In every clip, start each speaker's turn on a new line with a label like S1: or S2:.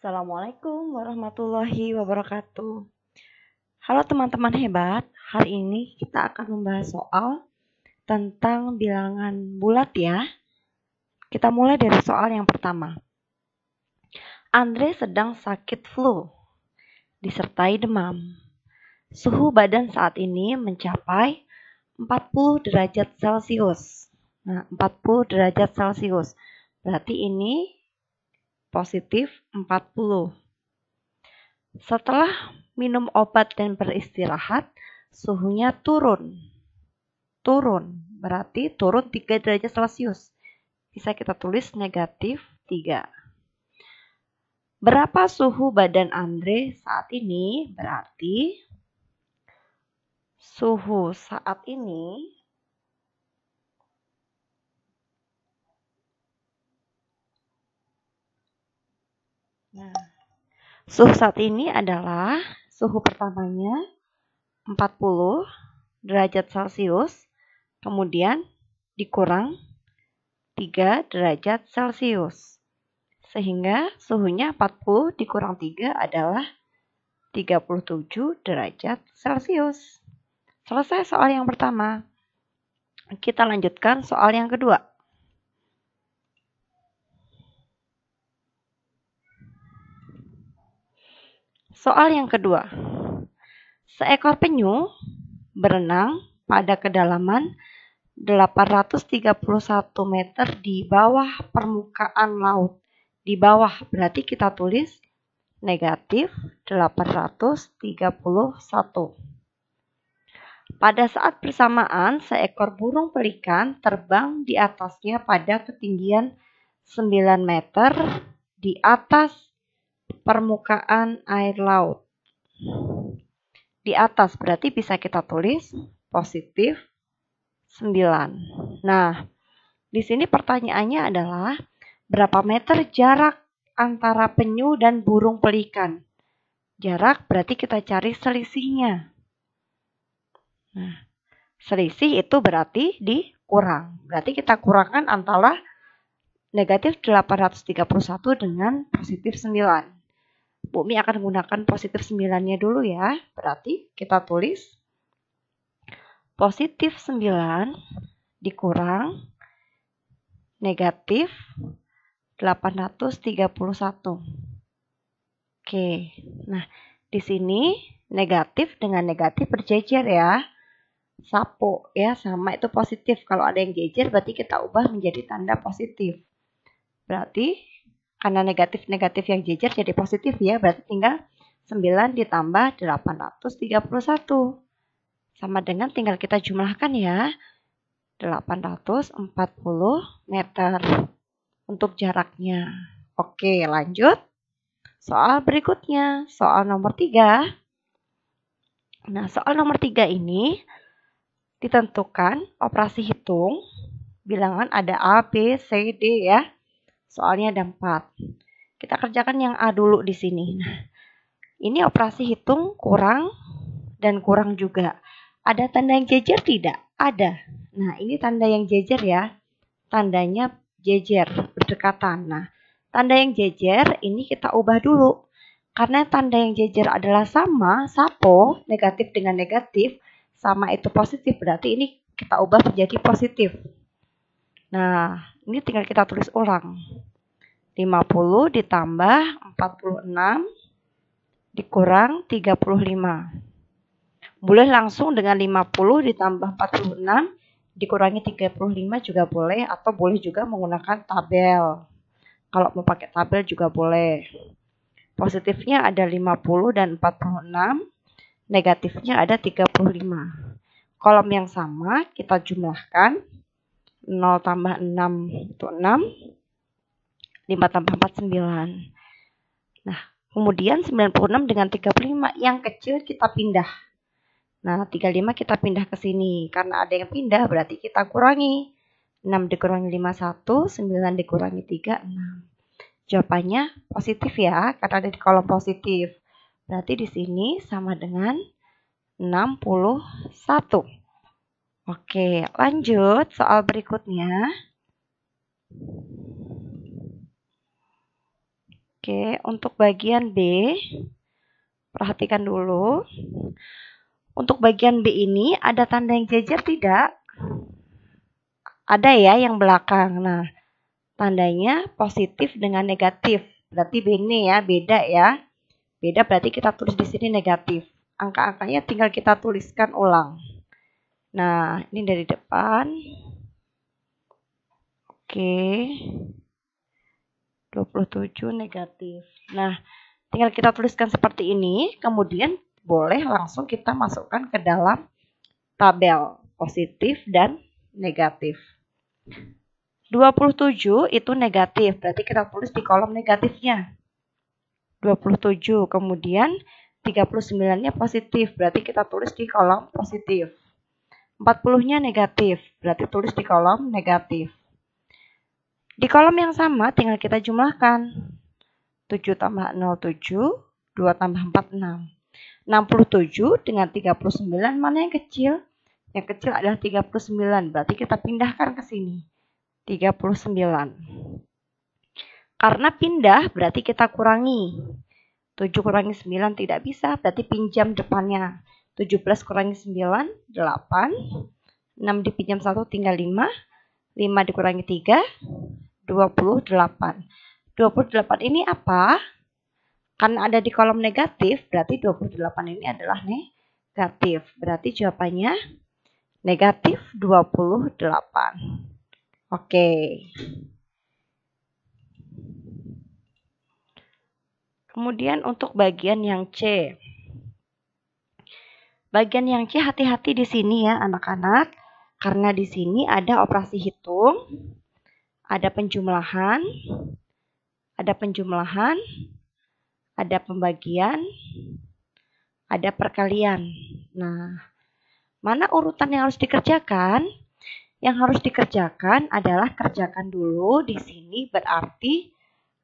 S1: Assalamualaikum warahmatullahi wabarakatuh. Halo teman-teman hebat, hari ini kita akan membahas soal tentang bilangan bulat ya. Kita mulai dari soal yang pertama. Andre sedang sakit flu, disertai demam. Suhu badan saat ini mencapai 40 derajat Celcius. Nah, 40 derajat Celcius. Berarti ini positif 40. Setelah minum obat dan beristirahat, suhunya turun. Turun, berarti turun 3 derajat Celcius. Bisa kita tulis negatif 3. Berapa suhu badan Andre saat ini? Berarti suhu saat ini Nah, suhu saat ini adalah suhu pertamanya 40 derajat Celcius, kemudian dikurang 3 derajat Celcius. Sehingga suhunya 40 dikurang 3 adalah 37 derajat Celcius. Selesai soal yang pertama. Kita lanjutkan soal yang kedua. Soal yang kedua. Seekor penyu berenang pada kedalaman 831 meter di bawah permukaan laut di bawah berarti kita tulis negatif 831. Pada saat bersamaan, seekor burung pelikan terbang di atasnya pada ketinggian 9 meter di atas permukaan air laut. Di atas berarti bisa kita tulis positif 9. Nah, di sini pertanyaannya adalah Berapa meter jarak antara penyu dan burung pelikan? Jarak berarti kita cari selisihnya. Nah, selisih itu berarti dikurang. Berarti kita kurangkan antara negatif 831 dengan positif 9. Bumi akan menggunakan positif 9-nya dulu ya. Berarti kita tulis positif 9 dikurang negatif 831. Oke, nah di sini negatif dengan negatif berjejer ya. Sapo ya sama itu positif. Kalau ada yang jejer berarti kita ubah menjadi tanda positif. Berarti karena negatif-negatif yang jejer jadi positif ya. Berarti tinggal 9 ditambah 831. Sama dengan tinggal kita jumlahkan ya. 840 meter untuk jaraknya. Oke, lanjut. Soal berikutnya, soal nomor 3. Nah, soal nomor 3 ini ditentukan operasi hitung. Bilangan ada A, B, C, D ya. Soalnya ada 4. Kita kerjakan yang A dulu di sini. Nah, ini operasi hitung kurang dan kurang juga. Ada tanda yang jejer tidak? Ada. Nah, ini tanda yang jejer ya. Tandanya jejer, berdekatan. Nah, tanda yang jejer ini kita ubah dulu. Karena tanda yang jejer adalah sama, sapo, negatif dengan negatif, sama itu positif, berarti ini kita ubah menjadi positif. Nah, ini tinggal kita tulis ulang. 50 ditambah 46 dikurang 35. Boleh langsung dengan 50 ditambah 46 dikurangi 35 juga boleh atau boleh juga menggunakan tabel. Kalau mau pakai tabel juga boleh. Positifnya ada 50 dan 46, negatifnya ada 35. Kolom yang sama kita jumlahkan 0 tambah 6 itu 6, 5 tambah 4 9. Nah, kemudian 96 dengan 35 yang kecil kita pindah Nah, 35 kita pindah ke sini. Karena ada yang pindah berarti kita kurangi. 6 dikurangi 5, 1. 9 dikurangi 3, 6. Jawabannya positif ya, karena ada di kolom positif. Berarti di sini sama dengan 61. Oke, lanjut soal berikutnya. Oke, untuk bagian B, perhatikan dulu. Untuk bagian B ini ada tanda yang jejer tidak? Ada ya yang belakang. Nah, tandanya positif dengan negatif. Berarti B ini ya, beda ya. Beda berarti kita tulis di sini negatif. Angka-angkanya tinggal kita tuliskan ulang. Nah, ini dari depan. Oke. 27 negatif. Nah, tinggal kita tuliskan seperti ini, kemudian boleh langsung kita masukkan ke dalam tabel positif dan negatif. 27 itu negatif, berarti kita tulis di kolom negatifnya. 27, kemudian 39-nya positif, berarti kita tulis di kolom positif. 40-nya negatif, berarti tulis di kolom negatif. Di kolom yang sama tinggal kita jumlahkan. 7 tambah 0, 7. 2 tambah 4, 6. 67 dengan 39 mana yang kecil? Yang kecil adalah 39. Berarti kita pindahkan ke sini. 39. Karena pindah berarti kita kurangi. 7 kurangi 9 tidak bisa, berarti pinjam depannya. 17 kurangi 9, 8. 6 dipinjam 1 tinggal 5. 5 dikurangi 3, 28. 28 ini apa? Karena ada di kolom negatif, berarti 28 ini adalah negatif. Berarti jawabannya negatif 28. Oke. Kemudian untuk bagian yang C. Bagian yang C hati-hati di sini ya anak-anak. Karena di sini ada operasi hitung ada penjumlahan, ada penjumlahan, ada pembagian, ada perkalian. Nah, mana urutan yang harus dikerjakan? Yang harus dikerjakan adalah kerjakan dulu di sini berarti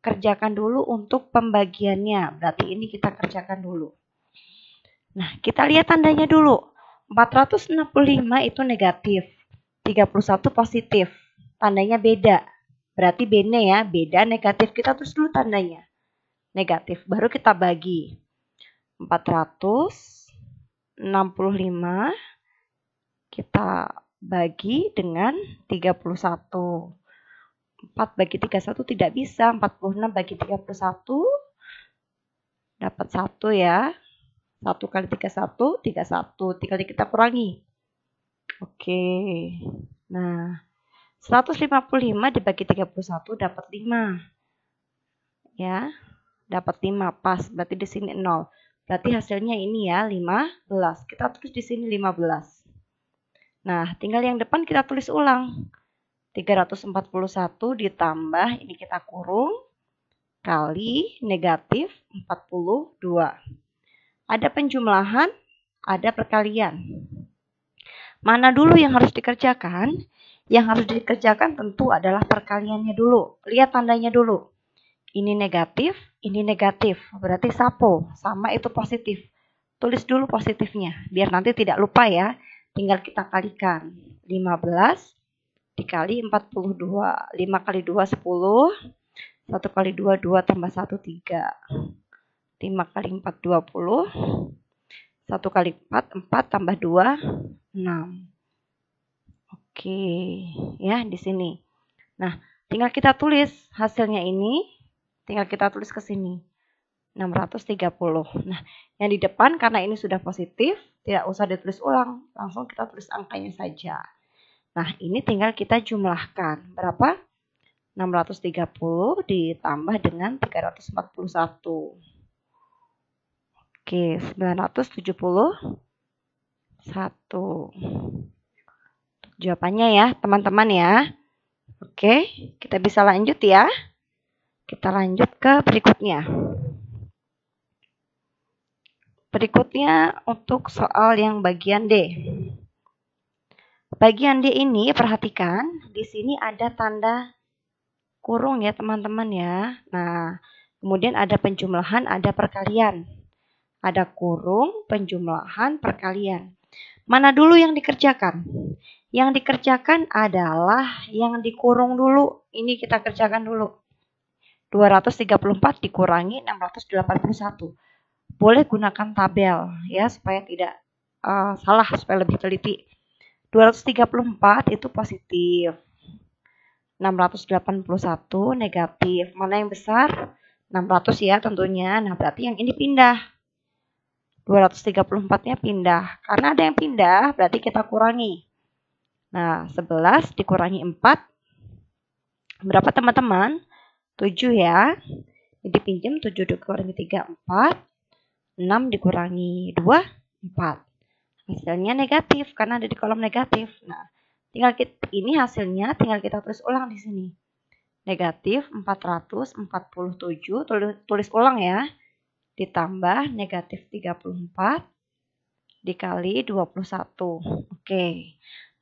S1: kerjakan dulu untuk pembagiannya. Berarti ini kita kerjakan dulu. Nah, kita lihat tandanya dulu. 465 itu negatif, 31 positif. Tandanya beda. Berarti bene ya, beda negatif kita terus dulu tandanya. Negatif, baru kita bagi. 465 kita bagi dengan 31. 4 bagi 31 tidak bisa, 46 bagi 31 dapat 1 ya. 1 kali 31, 31. Tinggal kita kurangi. Oke. Nah, 155 dibagi 31 dapat 5. Ya. Dapat 5 pas. Berarti di sini 0. Berarti hasilnya ini ya 15. Kita tulis di sini 15. Nah, tinggal yang depan kita tulis ulang. 341 ditambah ini kita kurung kali negatif 42. Ada penjumlahan, ada perkalian. Mana dulu yang harus dikerjakan? Yang harus dikerjakan tentu adalah perkaliannya dulu. Lihat tandanya dulu. Ini negatif, ini negatif. Berarti sapo, sama itu positif. Tulis dulu positifnya, biar nanti tidak lupa ya. Tinggal kita kalikan. 15 dikali 42. 5 kali 2, 10. 1 kali 2, 2 tambah 1, 3. 5 kali 4, 20. 1 kali 4, 4 tambah 2, 6. Oke, ya di sini. Nah, tinggal kita tulis hasilnya ini, tinggal kita tulis ke sini. 630. Nah, yang di depan karena ini sudah positif, tidak usah ditulis ulang, langsung kita tulis angkanya saja. Nah, ini tinggal kita jumlahkan. Berapa? 630 ditambah dengan 341. Oke, 971. Jawabannya ya, teman-teman ya. Oke, kita bisa lanjut ya. Kita lanjut ke berikutnya. Berikutnya untuk soal yang bagian D. Bagian D ini perhatikan, di sini ada tanda kurung ya teman-teman ya. Nah, kemudian ada penjumlahan, ada perkalian. Ada kurung, penjumlahan, perkalian. Mana dulu yang dikerjakan? Yang dikerjakan adalah yang dikurung dulu. Ini kita kerjakan dulu. 234 dikurangi 681. Boleh gunakan tabel ya supaya tidak uh, salah supaya lebih teliti. 234 itu positif. 681 negatif. Mana yang besar? 600 ya tentunya. Nah, berarti yang ini pindah. 234-nya pindah. Karena ada yang pindah, berarti kita kurangi. Nah, 11 dikurangi 4. Berapa teman-teman? 7 ya. Jadi pinjam 7 dikurangi 3, 4. 6 dikurangi 2, 4. Hasilnya negatif karena ada di kolom negatif. Nah, tinggal kita, ini hasilnya tinggal kita tulis ulang di sini. Negatif 447, tulis, tulis ulang ya. Ditambah negatif 34 dikali 21. Oke.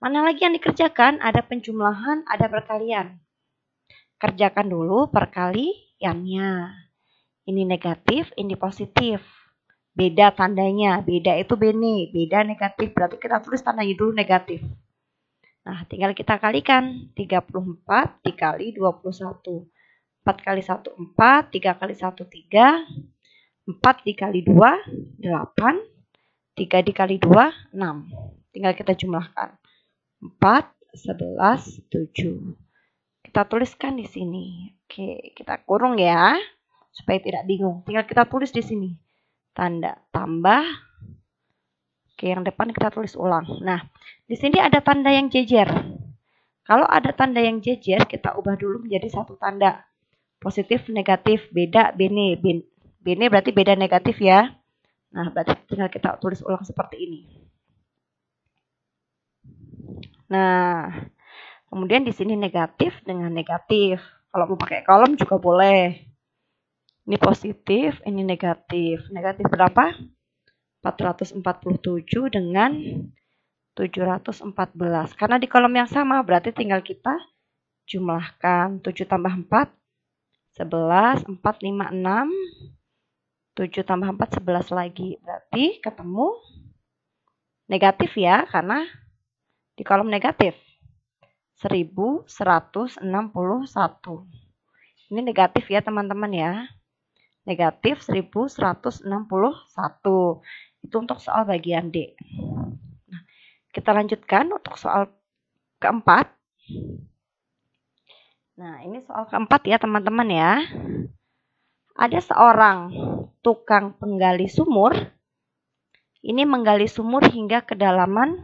S1: Mana lagi yang dikerjakan? Ada penjumlahan, ada perkalian. Kerjakan dulu perkaliannya. Ini negatif, ini positif. Beda tandanya. Beda itu bene. Beda negatif. Berarti kita tulis tandanya dulu negatif. Nah, tinggal kita kalikan. 34 dikali 21. 4 kali 1, 4. 3 kali 1, 3. 4 dikali 2, 8. 3 dikali 2, 6. Tinggal kita jumlahkan. 4, 11, 7. Kita tuliskan di sini. Oke, kita kurung ya. Supaya tidak bingung. Tinggal kita tulis di sini. Tanda tambah. Oke, yang depan kita tulis ulang. Nah, di sini ada tanda yang jejer. Kalau ada tanda yang jejer, kita ubah dulu menjadi satu tanda. Positif, negatif, beda, bene. Bene berarti beda negatif ya. Nah, berarti tinggal kita tulis ulang seperti ini. Nah, Kemudian di sini negatif dengan negatif. Kalau mau pakai kolom juga boleh. Ini positif, ini negatif. Negatif berapa? 447 dengan 714. Karena di kolom yang sama berarti tinggal kita jumlahkan 7 tambah 4 11, 4, 5, 6 7 tambah 4, 11 lagi. Berarti ketemu negatif ya, karena di kolom negatif. 1161. Ini negatif ya teman-teman ya. Negatif 1161. Itu untuk soal bagian D. Nah, kita lanjutkan untuk soal keempat. Nah, ini soal keempat ya teman-teman ya. Ada seorang tukang penggali sumur. Ini menggali sumur hingga kedalaman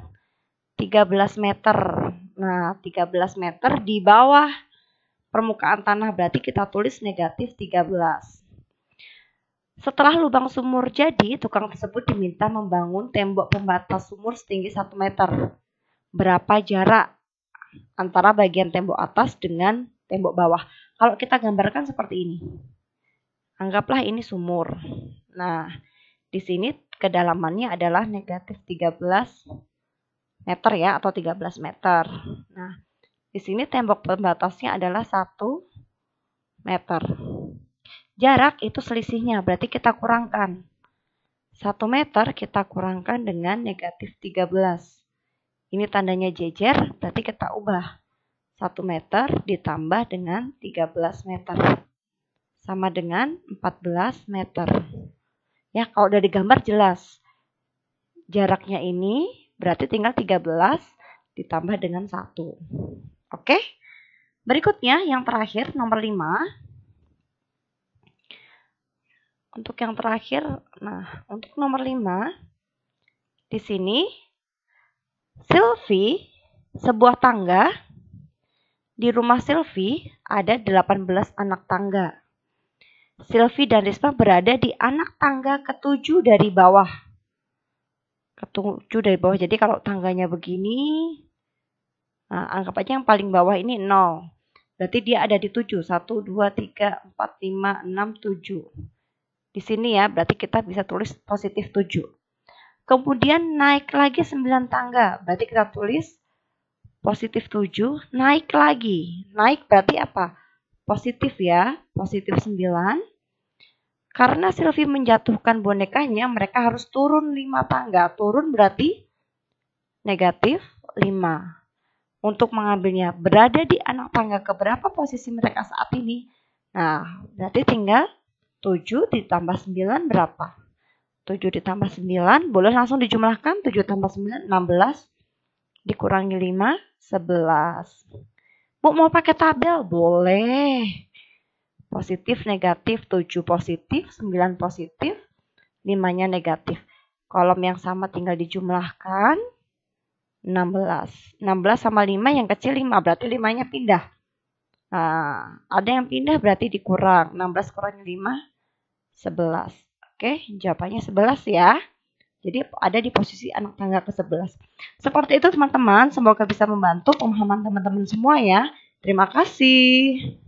S1: 13 meter. Nah, 13 meter di bawah permukaan tanah berarti kita tulis negatif 13. Setelah lubang sumur jadi, tukang tersebut diminta membangun tembok pembatas sumur setinggi 1 meter. Berapa jarak antara bagian tembok atas dengan tembok bawah? Kalau kita gambarkan seperti ini. Anggaplah ini sumur. Nah, di sini kedalamannya adalah negatif 13 meter ya atau 13 meter. Nah, di sini tembok pembatasnya adalah 1 meter. Jarak itu selisihnya, berarti kita kurangkan. 1 meter kita kurangkan dengan negatif 13. Ini tandanya jejer, berarti kita ubah. 1 meter ditambah dengan 13 meter. Sama dengan 14 meter. Ya, kalau udah digambar jelas. Jaraknya ini Berarti tinggal 13 ditambah dengan 1. Oke? Berikutnya yang terakhir nomor 5. Untuk yang terakhir, nah untuk nomor 5 di sini Sylvie sebuah tangga di rumah Sylvie ada 18 anak tangga. Sylvie dan Risma berada di anak tangga ketujuh dari bawah ketujuh dari bawah. Jadi kalau tangganya begini, nah, anggap aja yang paling bawah ini 0. Berarti dia ada di 7. 1, 2, 3, 4, 5, 6, 7. Di sini ya, berarti kita bisa tulis positif 7. Kemudian naik lagi 9 tangga. Berarti kita tulis positif 7, naik lagi. Naik berarti apa? Positif ya, positif 9 karena Sylvie menjatuhkan bonekanya, mereka harus turun 5 tangga. Turun berarti negatif 5. Untuk mengambilnya berada di anak tangga keberapa posisi mereka saat ini? Nah, berarti tinggal 7 ditambah 9 berapa? 7 ditambah 9, boleh langsung dijumlahkan. 7 tambah 9, 16. Dikurangi 5, 11. Bu, mau pakai tabel? Boleh. Positif, negatif, 7 positif, 9 positif, 5-nya negatif. Kolom yang sama tinggal dijumlahkan. 16. 16 sama 5 yang kecil 5, berarti 5-nya pindah. Nah, ada yang pindah berarti dikurang. 16 kurang 5, 11. Oke, jawabannya 11 ya. Jadi ada di posisi anak tangga ke-11. Seperti itu teman-teman, semoga bisa membantu pemahaman teman-teman semua ya. Terima kasih.